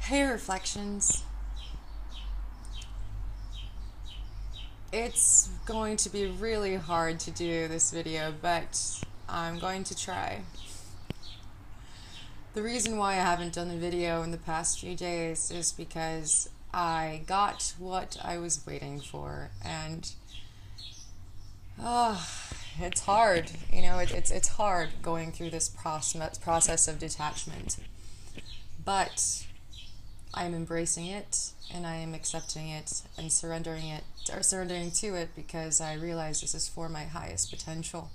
Hey, Reflections. It's going to be really hard to do this video, but I'm going to try. The reason why I haven't done the video in the past few days is because I got what I was waiting for, and oh, it's hard. You know, it, it's it's hard going through this process process of detachment, but I am embracing it and I am accepting it and surrendering it or surrendering to it because I realize this is for my highest potential.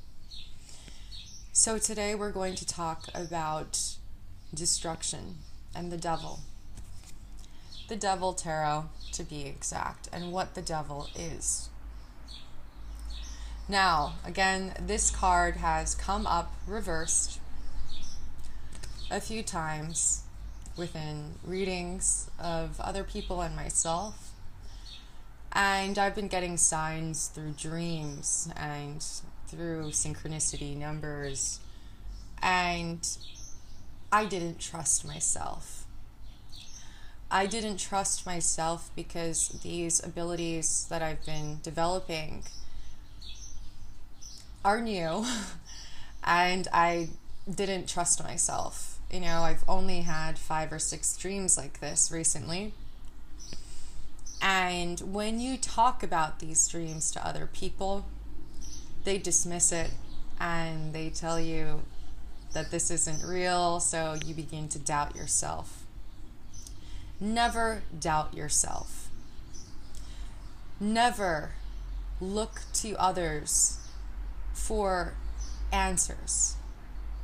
So today we're going to talk about destruction and the devil. The devil tarot to be exact and what the devil is. Now, again, this card has come up reversed a few times within readings of other people and myself. And I've been getting signs through dreams and through synchronicity numbers. And I didn't trust myself. I didn't trust myself because these abilities that I've been developing are new. and I didn't trust myself you know, I've only had five or six dreams like this recently. And when you talk about these dreams to other people, they dismiss it and they tell you that this isn't real, so you begin to doubt yourself. Never doubt yourself. Never look to others for answers.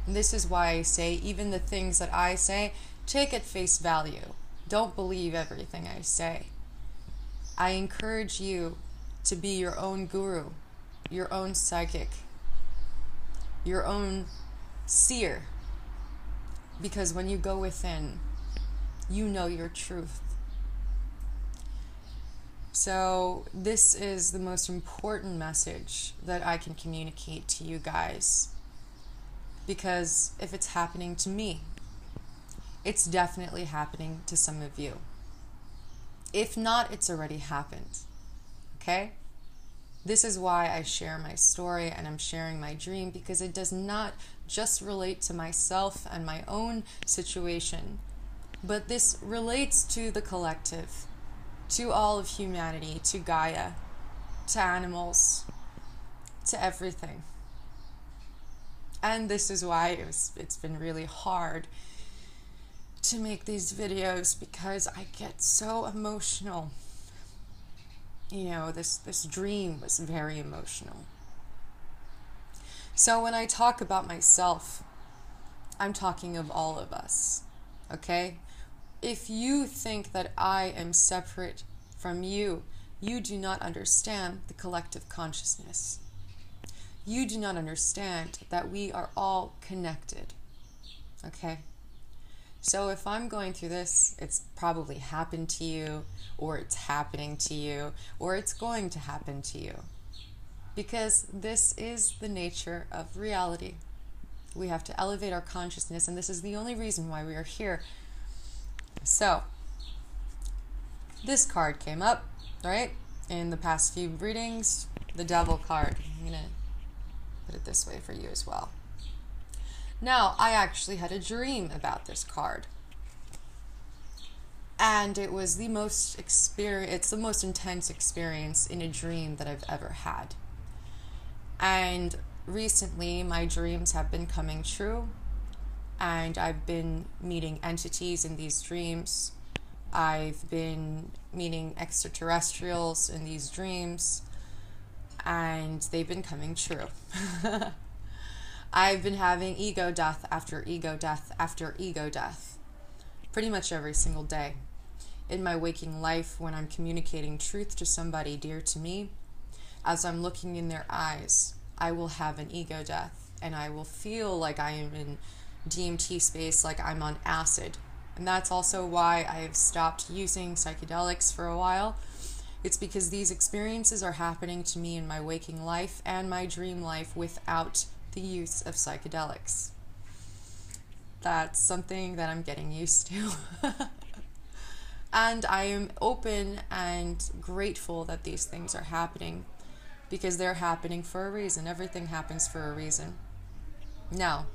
And this is why I say, even the things that I say, take at face value. Don't believe everything I say. I encourage you to be your own guru, your own psychic, your own seer. Because when you go within, you know your truth. So, this is the most important message that I can communicate to you guys because if it's happening to me, it's definitely happening to some of you. If not, it's already happened. Okay? This is why I share my story and I'm sharing my dream because it does not just relate to myself and my own situation, but this relates to the collective, to all of humanity, to Gaia, to animals, to everything and this is why it was, it's been really hard to make these videos because I get so emotional. You know, this, this dream was very emotional. So when I talk about myself, I'm talking of all of us, okay? If you think that I am separate from you, you do not understand the collective consciousness you do not understand that we are all connected. Okay? So if I'm going through this, it's probably happened to you, or it's happening to you, or it's going to happen to you. Because this is the nature of reality. We have to elevate our consciousness, and this is the only reason why we are here. So, this card came up, right? In the past few readings, the devil card. I'm going to put it this way for you as well. Now, I actually had a dream about this card. And it was the most experience it's the most intense experience in a dream that I've ever had. And recently my dreams have been coming true and I've been meeting entities in these dreams. I've been meeting extraterrestrials in these dreams and they've been coming true. I've been having ego death after ego death after ego death pretty much every single day. In my waking life, when I'm communicating truth to somebody dear to me, as I'm looking in their eyes, I will have an ego death and I will feel like I am in DMT space, like I'm on acid. And that's also why I've stopped using psychedelics for a while It's because these experiences are happening to me in my waking life and my dream life without the use of psychedelics. That's something that I'm getting used to. and I am open and grateful that these things are happening because they're happening for a reason. Everything happens for a reason. Now,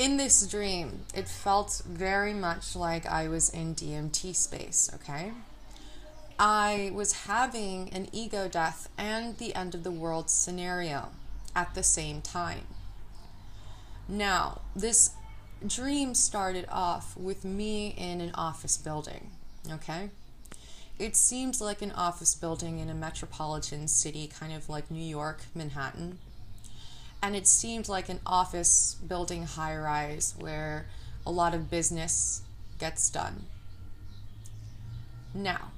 in this dream, it felt very much like I was in DMT space, okay? I was having an ego death and the end of the world scenario at the same time. Now, this dream started off with me in an office building, okay? It seemed like an office building in a metropolitan city, kind of like New York, Manhattan. And it seemed like an office building high rise where a lot of business gets done. Now,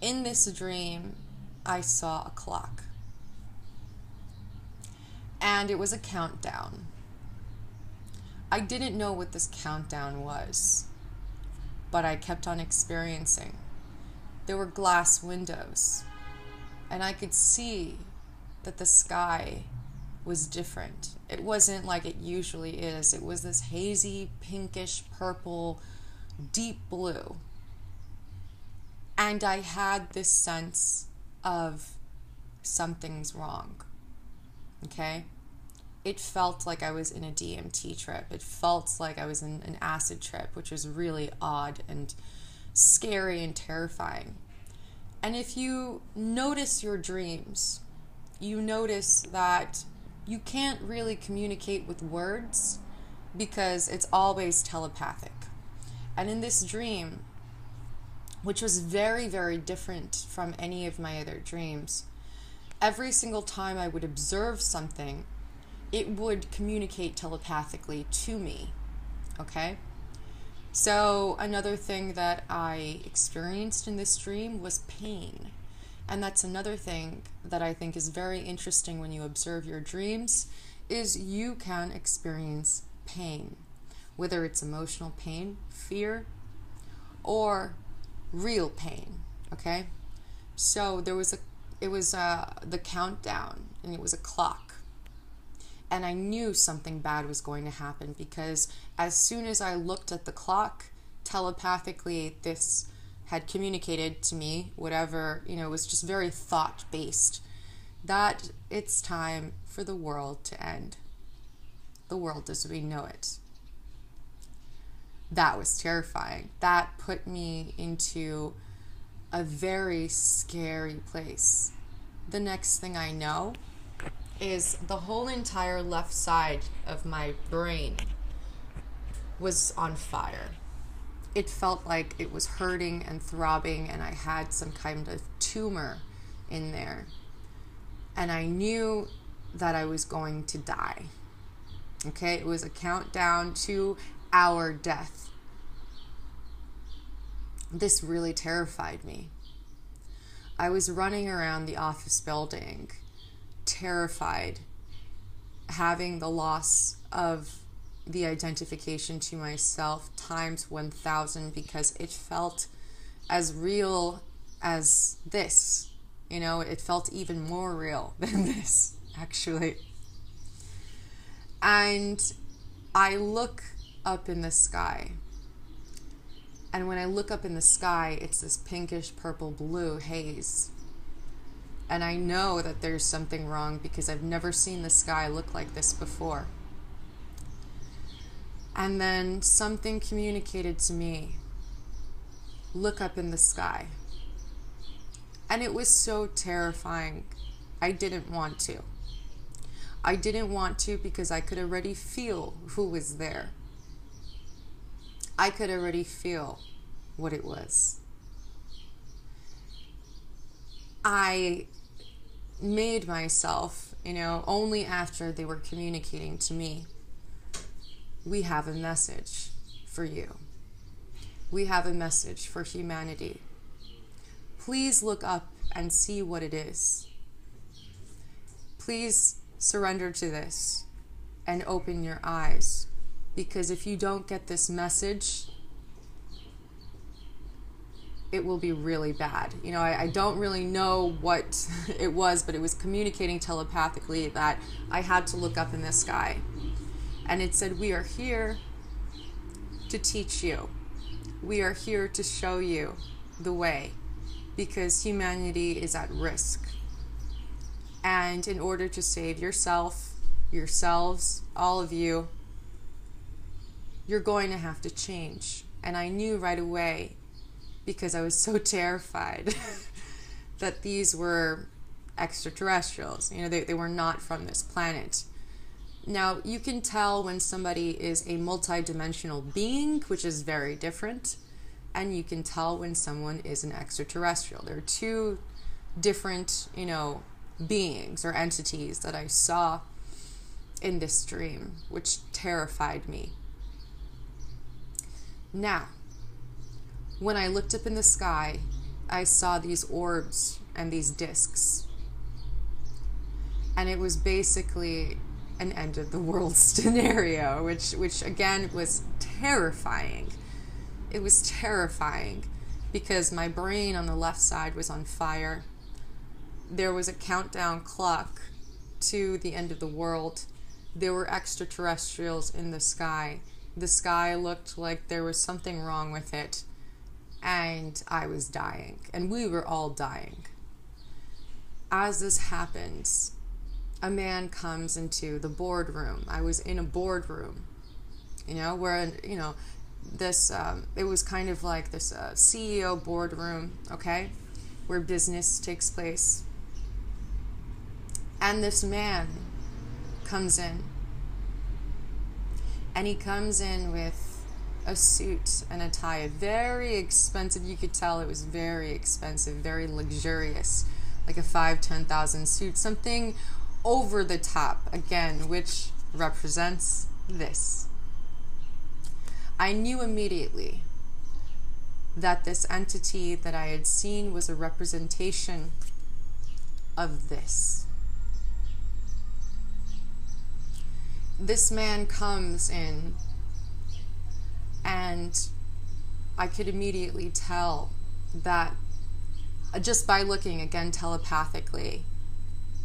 in this dream, I saw a clock. And it was a countdown. I didn't know what this countdown was, but I kept on experiencing. There were glass windows, and I could see that the sky was different. It wasn't like it usually is, it was this hazy, pinkish, purple, deep blue. And I had this sense of something's wrong. Okay? It felt like I was in a DMT trip. It felt like I was in an acid trip, which was really odd and scary and terrifying. And if you notice your dreams, you notice that you can't really communicate with words because it's always telepathic. And in this dream, which was very, very different from any of my other dreams. Every single time I would observe something, it would communicate telepathically to me. Okay? So, another thing that I experienced in this dream was pain. And that's another thing that I think is very interesting when you observe your dreams is you can experience pain, whether it's emotional pain, fear, or real pain. Okay, so there was a it was uh, the countdown, and it was a clock, and I knew something bad was going to happen because as soon as I looked at the clock, telepathically this had communicated to me whatever you know was just very thought based that it's time for the world to end the world as we know it that was terrifying. That put me into a very scary place. The next thing I know is the whole entire left side of my brain was on fire. It felt like it was hurting and throbbing, and I had some kind of tumor in there. And I knew that I was going to die. Okay, it was a countdown to our death. This really terrified me. I was running around the office building, terrified, having the loss of the identification to myself times 1000 because it felt as real as this. You know, it felt even more real than this, actually. And I look up in the sky. And when I look up in the sky, it's this pinkish purple blue haze. And I know that there's something wrong because I've never seen the sky look like this before. And then something communicated to me look up in the sky. And it was so terrifying. I didn't want to. I didn't want to because I could already feel who was there. I could already feel what it was. I made myself, you know, only after they were communicating to me. We have a message for you. We have a message for humanity. Please look up and see what it is. Please surrender to this and open your eyes because if you don't get this message, it will be really bad. You know, I, I, don't really know what it was, but it was communicating telepathically that I had to look up in the sky. And it said, We are here to teach you. We are here to show you the way because humanity is at risk. And in order to save yourself, yourselves, all of you, you're going to have to change. And I knew right away because I was so terrified that these were extraterrestrials. You know, they, they were not from this planet. Now, you can tell when somebody is a multidimensional being, which is very different, and you can tell when someone is an extraterrestrial. There are two different, you know, beings or entities that I saw in this dream, which terrified me. Now, when I looked up in the sky, I saw these orbs and these discs. And it was basically an end of the world scenario, which which again was terrifying. It was terrifying because my brain on the left side was on fire. There was a countdown clock to the end of the world. There were extraterrestrials in the sky. The sky looked like there was something wrong with it and I was dying, and we were all dying. As this happens, a man comes into the boardroom. I was in a boardroom, you know, where, you know, this, um, it was kind of like this uh, CEO boardroom, okay, where business takes place. And this man comes in, and he comes in with a suit and a tie. Very expensive. You could tell it was very expensive, very luxurious, like a five, ten thousand suit. Something over the top, again, which represents this. I knew immediately that this entity that I had seen was a representation of this. This man comes in and I could immediately tell that uh, just by looking again telepathically,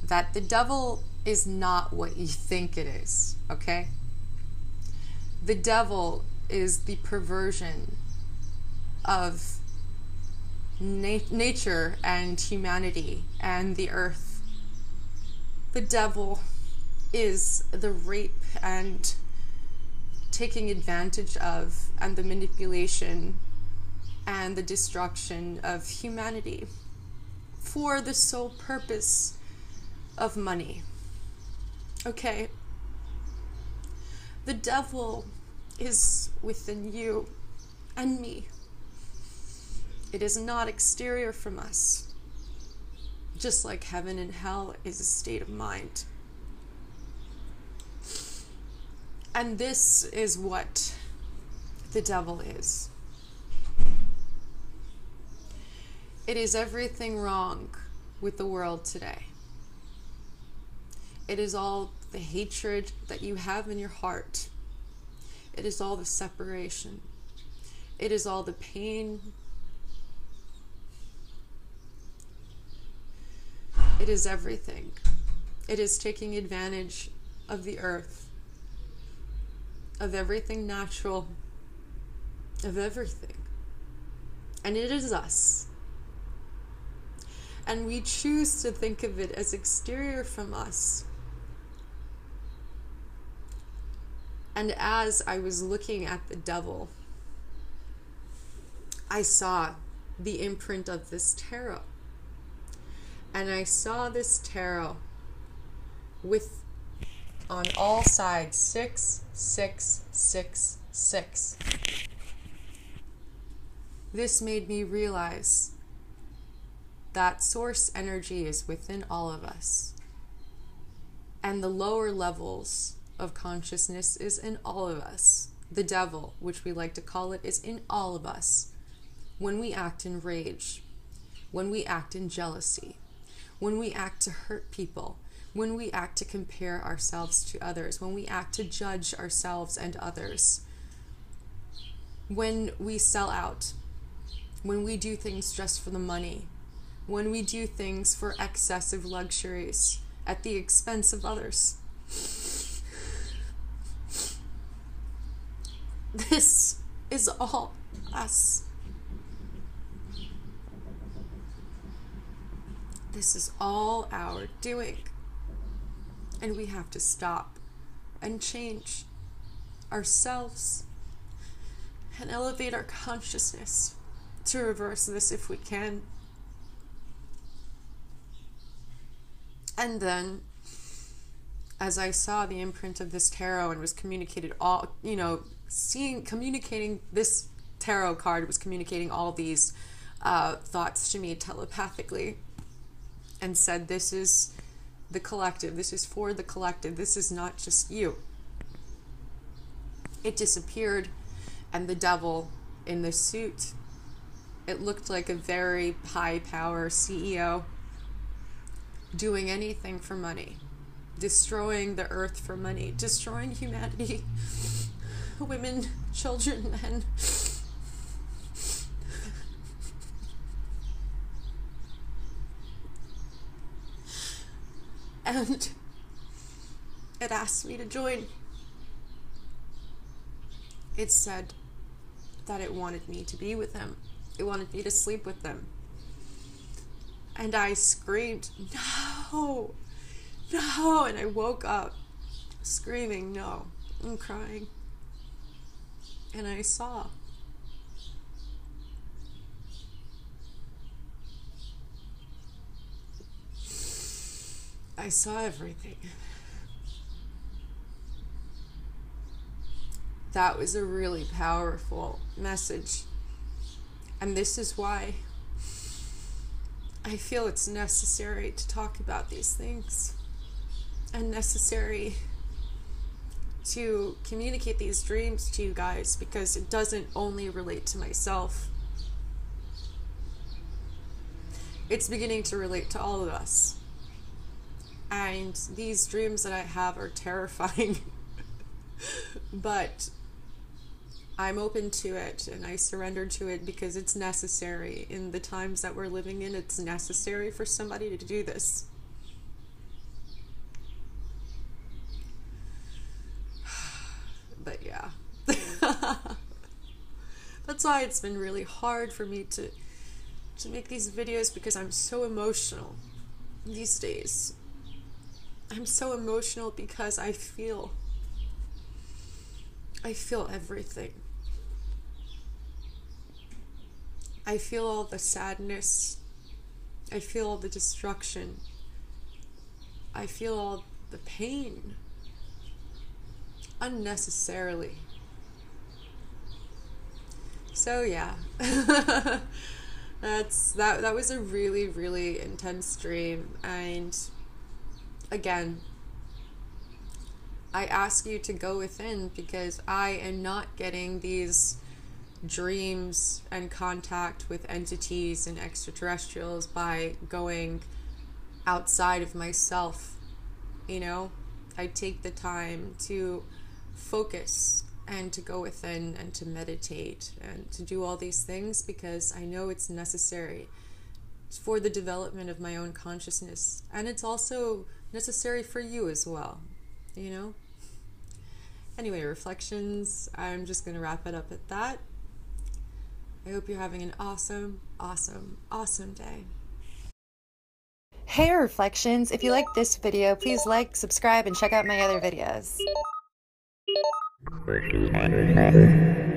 that the devil is not what you think it is, okay? The devil is the perversion of na- nature and humanity and the earth. The devil is the rape and taking advantage of and the manipulation and the destruction of humanity for the sole purpose of money. Okay? The devil is within you and me. It is not exterior from us, just like heaven and hell is a state of mind. And this is what the devil is it is everything wrong with the world today. It is all the hatred that you have in your heart. It is all the separation. It is all the pain. It is everything. It is taking advantage of the earth of everything natural, of everything. And it is us. And we choose to think of it as exterior from us. And as I was looking at the devil, I saw the imprint of this tarot. And I saw this tarot with on all sides six, six, six, six. This made me realize that source energy is within all of us. And the lower levels of consciousness is in all of us. The devil, which we like to call it, is in all of us. When we act in rage, when we act in jealousy, when we act to hurt people, when we act to compare ourselves to others, when we act to judge ourselves and others, when we sell out, when we do things just for the money, when we do things for excessive luxuries at the expense of others. This is all us. This is all our doing. And we have to stop and change ourselves and elevate our consciousness to reverse this if we can. And then, as I saw the imprint of this tarot and was communicated all, you know, seeing, communicating this tarot card was communicating all these uh, thoughts to me telepathically and said, This is the collective. This is for the collective. This is not just you. It disappeared, and the devil in the suit, it looked like a very high power CEO doing anything for money, destroying the earth for money, destroying humanity, women, children, men. and it asked me to join. It said that it wanted me to be with them. it wanted me to sleep with them. And I screamed, No, no. And I woke up screaming, No, and crying. And I saw. I saw everything. That was a really powerful message. And this is why I feel it's necessary to talk about these things and necessary to communicate these dreams to you guys because it doesn't only relate to myself. It's beginning to relate to all of us. And these dreams that I have are terrifying. but I'm open to it and I surrender to it because it's necessary. In the times that we're living in, it's necessary for somebody to do this. But yeah. That's why it's been really hard for me to to make these videos because I'm so emotional these days. I'm so emotional because I feel I feel everything. I feel all the sadness. I feel all the destruction. I feel all the pain unnecessarily. So yeah. That's that that was a really really intense dream and again I ask you to go within because I am not getting these dreams and contact with entities and extraterrestrials by going outside of myself. You know, I take the time to focus and to go within and to meditate and to do all these things because I know it's necessary for the development of my own consciousness. And it's also necessary for you as well, you know? Anyway, reflections. I'm just going to wrap it up at that. I hope you're having an awesome, awesome, awesome day. Hey Reflections, if you like this video, please like, subscribe, and check out my other videos. Squishy